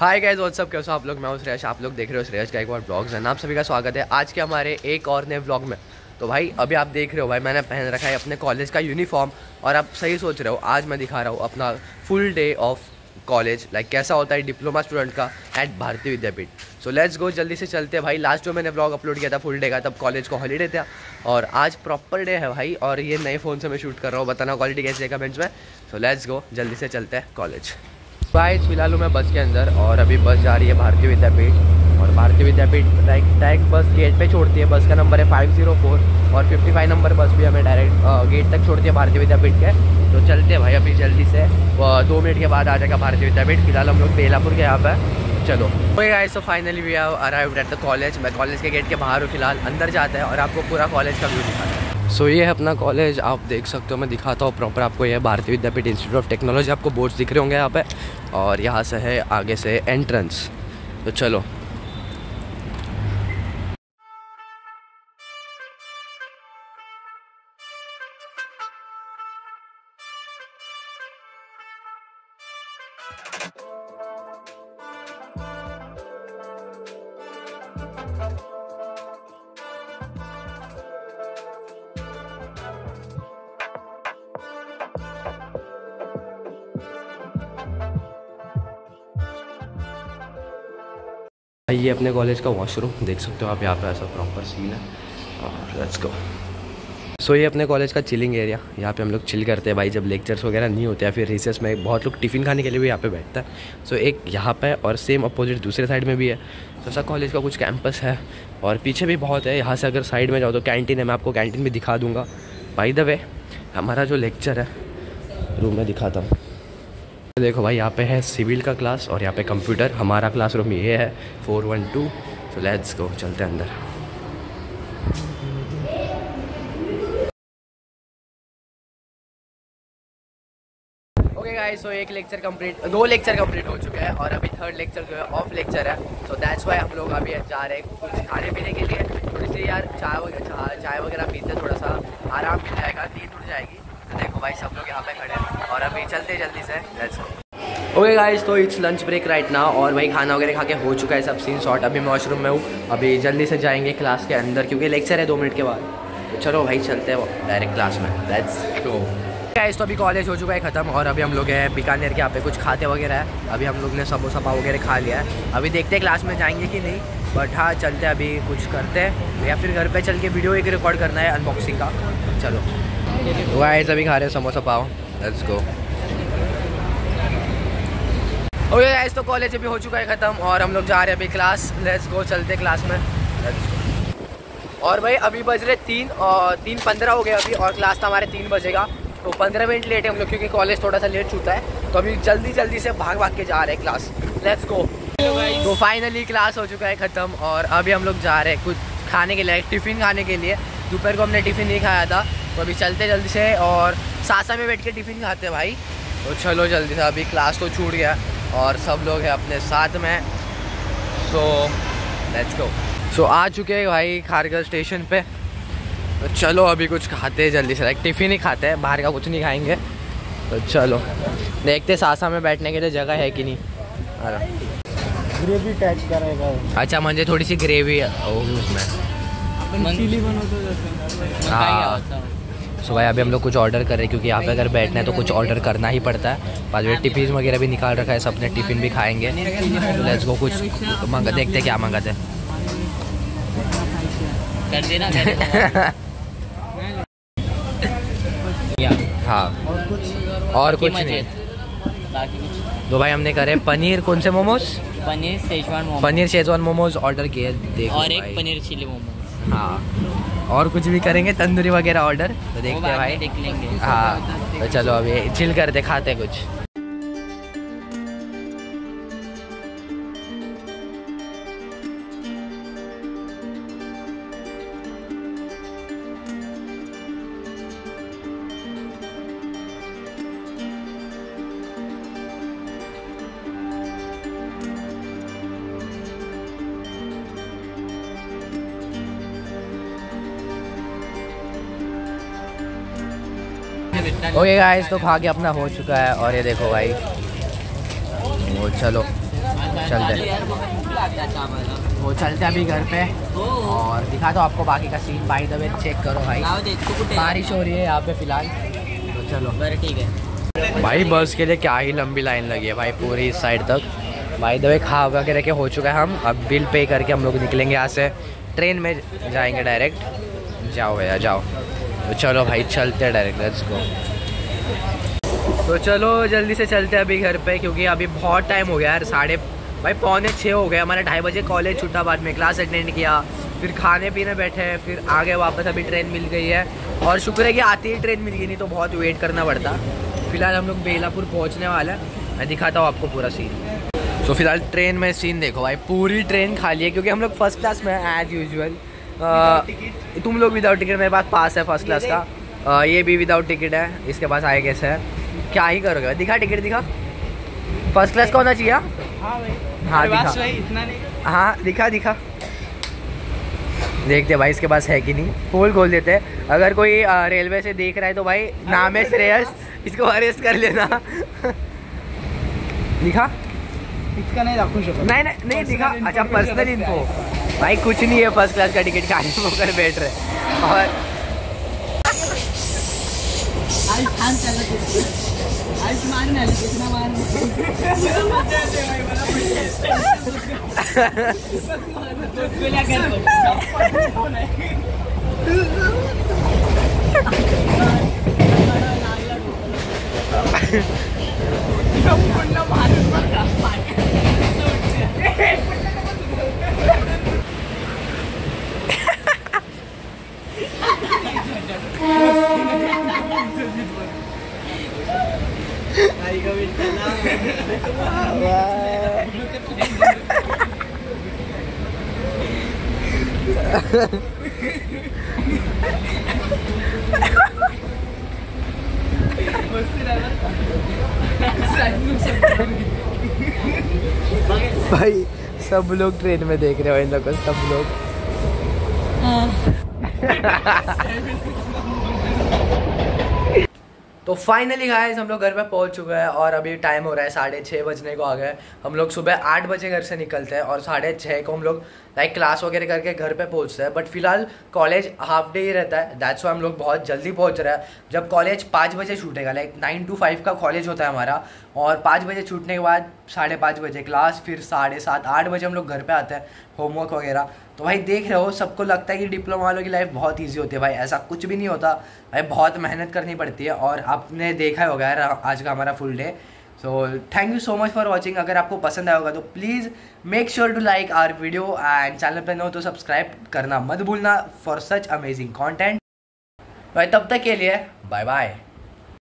Hi guys what's up कैसे हो आप लोग? मैं हूँ श्रेयस, आप लोग देख रहे हो श्रेयस का एक बार ब्लॉग्स एंड आप सभी का स्वागत है आज के हमारे एक और नए ब्लॉग में। तो भाई, अभी आप देख रहे हो, भाई, मैंने पहन रखा है अपने कॉलेज का यूनिफॉर्म और आप सही सोच रहे हो, आज मैं दिखा रहा हूँ अपना full day of college like कैसा होता है डिप्लोमा स्टूडेंट का एट भारतीय विद्यापीठ सो लेट्स गो जल्दी से चलते हैं। भाई लास्ट जो मैंने ब्लॉग अपलोड किया था फुल डे का, तब कॉलेज को हॉलीडे था और आज प्रॉपर डे है भाई और ये नए फ़ोन से मैं शूट कर रहा हूँ। बताना क्वालिटी कैसी है कमेंट्स में। सो लेट्स गो जल्दी से चलते हैं कॉलेज गाइस फ़िलहाल हूँ मैं बस के अंदर और अभी बस जा रही है भारतीय विद्यापीठ। और Bharati Vidyapeeth like direct bus gate पे छोड़ती है। बस का नंबर है फाइव ज़ीरो फोर और फिफ्टी फाइव नंबर बस भी हमें डायरेक्ट गेट तक छोड़ती है भारतीय विद्यापीठ के। तो चलते हैं भाई अभी जल्दी से। दो मिनट के बाद आ जाएगा भारतीय विद्यापीठ। फ़िलहाल हम लोग बेलापुर के यहाँ पर चलो। ओके गाइस तो finally we have arrived at the college मैं कॉलेज के गेट के बाहर हूँ फ़िलहाल। अंदर जाता है और आपको पूरा कॉलेज का व्यू दिखाता है। सो so, ये है अपना कॉलेज आप देख सकते हो मैं दिखाता हूँ प्रॉपर आपको ये Bharati Vidyapeeth institute of technology आपको बोर्ड्स दिख रहे होंगे यहाँ पे और यहाँ से है आगे से एंट्रेंस तो चलो ये अपने कॉलेज का वॉशरूम देख सकते हो आप, यहाँ पे ऐसा प्रॉपर सीन है। और लेट्स गो सो ये अपने कॉलेज का चिलिंग एरिया यहाँ पे हम लोग चिल करते हैं भाई, जब लेक्चर्स वगैरह नहीं होते या फिर रिसेस में बहुत लोग टिफ़िन खाने के लिए भी यहाँ पे बैठता है। सो एक यहाँ पे और सेम अपोजिट दूसरे साइड में भी है। तो ऐसा कॉलेज का कुछ कैंपस है और पीछे भी बहुत है। यहाँ से अगर साइड में जाओ तो कैंटीन है, मैं आपको कैंटीन भी दिखा दूँगा। भाई द वे हमारा जो लेक्चर है रूम में दिखाता हूँ। देखो भाई, यहाँ पे है सिविल का क्लास और यहाँ पे कंप्यूटर। हमारा क्लासरूम ये है फोर वन टू तो लेट्स गो चलते हैं अंदर। ओके गाइस सो एक लेक्चर कंप्लीट दो लेक्चर कंप्लीट हो चुके हैं और अभी थर्ड लेक्चर जो है ऑफ़ लेक्चर है। सो दैट्स वाई हम लोग अभी जा रहे हैं कुछ खाने पीने के लिए। थोड़ी सी यार, चाय वगैरह चाय वगैरह पीते थोड़ा सा आराम मिल जाएगा, नींद उठ जाएगी। भाई, सब लोग यहाँ पे खड़े हैं। और अभी चलते जल्दी से ओके गाइस तो इट्स लंच ब्रेक राइट ना और भाई खाना वगैरह खा के हो चुका है सब सीन शॉर्ट अभी मैं वॉशरूम में हूँ। अभी जल्दी से जाएँगे क्लास के अंदर क्योंकि लेक्चर है दो मिनट के बाद। तो चलो भाई, चलते हैं डायरेक्ट क्लास में। लेट्स गो गाइस तो अभी कॉलेज हो चुका है ख़त्म और अभी हम लोग हैं बीकानेर के यहाँ पे। कुछ खाते वगैरह है। अभी हम लोग ने समोसा, पाव वगैरह खा लिया है। अभी देखते हैं क्लास में जाएँगे कि नहीं। बट हाँ चलते अभी कुछ करते हैं। या फिर घर पे चल के वीडियो एक रिकॉर्ड करना है अनबॉक्सिंग का। चलो। गाइस अभी खा रहे हैं samosa pav. Let's go okay guys तो कॉलेज अभी हो चुका है ख़त्म और हम लोग जा रहे हैं अभी क्लास लेट्स गो चलते क्लास में. और भाई, अभी बज रहे तीन, और तीन पंद्रह हो गए अभी, और क्लास तो हमारे तीन बजेगा। तो पंद्रह मिनट लेट है हम लोग, क्योंकि कॉलेज थोड़ा सा लेट छूटा है। तो अभी जल्दी जल्दी से भाग भाग के जा रहे हैं क्लास लेट्स गो तो फाइनली क्लास हो चुका है ख़त्म, और अभी हम लोग जा रहे हैं कुछ खाने के लिए, टिफ़िन खाने के लिए। दोपहर को हमने टिफ़िन नहीं खाया था। तो अभी चलते जल्दी से और सासा में बैठ के टिफ़िन खाते हैं भाई। तो चलो जल्दी से अभी क्लास तो छूट गया और सब लोग हैं अपने साथ में। सो लेट्स गो सो आ चुके हैं भाई खारगर स्टेशन पे। तो चलो अभी कुछ खाते हैं जल्दी से। लाइक टिफ़िन ही खाते हैं बाहर का कुछ नहीं खाएँगे। तो चलो देखते सासा में बैठने के लिए जगह है कि नहीं। अरे ग्रेवी टाइप करेगा अच्छा मुझे थोड़ी सी ग्रेवी होगी उसमें हाँ। सो भाई अभी हम लोग कुछ ऑर्डर कर रहे हैं क्योंकि यहाँ पे अगर बैठना है तो कुछ ऑर्डर करना ही पड़ता है। बाद में टिफ़िन वगैरह भी निकाल रखा है सब अपने टिफ़िन भी खाएँगे। तो लेट्स गो कुछ मंगा देखते हैं क्या मंगाते हैं। कर देना हाँ। और कुछ नहीं। तो भाई हमने करे पनीर कौन से मोमोज? पनीर सेजवान मोमो पनीर शेजवान मोमोज ऑर्डर किए देखो और एक पनीर चिली मोमो हाँ। और कुछ भी करेंगे तंदूरी वगैरह ऑर्डर तो देखते हैं भाई। देख लेंगे। हाँ तो चलो अभी चिल करते खाते कुछ। ओके गाइस तो खा के अपना हो चुका है और ये देखो भाई। वो चलो चलते वो चलते अभी घर पे। और दिखा दो आपको बाकी का सीन बाई दबे चेक करो भाई। बारिश हो रही है यहाँ पे फ़िलहाल। तो चलो। ठीक है। भाई बस के लिए क्या ही लंबी लाइन लगी है भाई पूरी इस साइड तक भाई दबे खा वगैरह के रखे हो चुका है हम। अब बिल पे करके हम लोग निकलेंगे यहाँ से। ट्रेन में जाएँगे डायरेक्ट जाओ भैया, जाओ। तो चलो भाई, चलते हैं डायरेक्ट लेट्स गो तो चलो, जल्दी से चलते हैं अभी घर पे, क्योंकि अभी बहुत टाइम हो गया यार, साढ़े भाई पौने छः हो गए, हमारे ढाई बजे कॉलेज छुट्टा बाद में क्लास अटेंड किया। फिर खाने पीने बैठे, फिर आगे वापस, अभी ट्रेन मिल गई है। और शुक्र है कि आती ही ट्रेन मिल गई, नहीं तो बहुत वेट करना पड़ता। फ़िलहाल हम लोग बेलापुर पहुँचने वाले हैं। मैं दिखाता हूँ आपको पूरा सीन तो फ़िलहाल ट्रेन में सीन देखो भाई, पूरी ट्रेन खाली है, क्योंकि हम लोग फ़र्स्ट क्लास में एज यूजल तुम लोग विदाउट टिकट मेरे पास पास है फ़र्स्ट क्लास का। आ, ये भी विदाउट टिकट है इसके पास आए कैसे है। क्या ही करोगे? दिखा टिकट दिखा। फ़र्स्ट क्लास का होना चाहिए? हाँ? हाँ हाँ दिखा। हाँ दिखा दिखा। देखते भाई इसके पास है कि नहीं। पोल खोल देते हैं। अगर कोई रेलवे से देख रहा है तो भाई नाम है श्रेयस। इसको अरेस्ट कर लेना। दिखा। इतका नाही दाखवू नहीं नहीं नहीं दिखा। अच्छा पर्सनल इन्फो भाई कुछ नहीं है फ़र्स्ट क्लास का टिकट खाली होकर बैठ रहे और भाई सब लोग ट्रेन में देख रहे हो इन लोग को सब लोग। तो फाइनली गाइस हम लोग घर पे पहुँच चुके हैं और अभी टाइम हो रहा है साढ़े छः बजने को आ गए हम लोग सुबह आठ बजे घर से निकलते हैं और साढ़े छः को हम लोग लाइक क्लास वगैरह करके घर पे पहुँचते हैं। बट फ़िलहाल कॉलेज हाफ़ डे ही रहता है। दैट्स वाई हम लोग बहुत जल्दी पहुँच रहे हैं। जब कॉलेज पाँच बजे छूटेगा लाइक नाइन टू फाइव का कॉलेज होता है हमारा। और पाँच बजे छूटने के बाद साढ़े पाँच बजे क्लास फिर साढ़े सात, आठ बजे हम लोग घर पर आते हैं। होमवर्क वगैरह। तो भाई देख रहे हो, सबको लगता है कि डिप्लोमा वालों की लाइफ बहुत ईजी होती है भाई। ऐसा कुछ भी नहीं होता। भाई बहुत मेहनत करनी पड़ती है और आपने देखा ही होगा आज का हमारा full day so thank you so much for watching अगर आपको पसंद आया होगा तो please make sure to like our video and channel पर हो तो सब्सक्राइब करना मत भूलना फॉर सच अमेजिंग कॉन्टेंट भाई, तब तक के लिए बाय बाय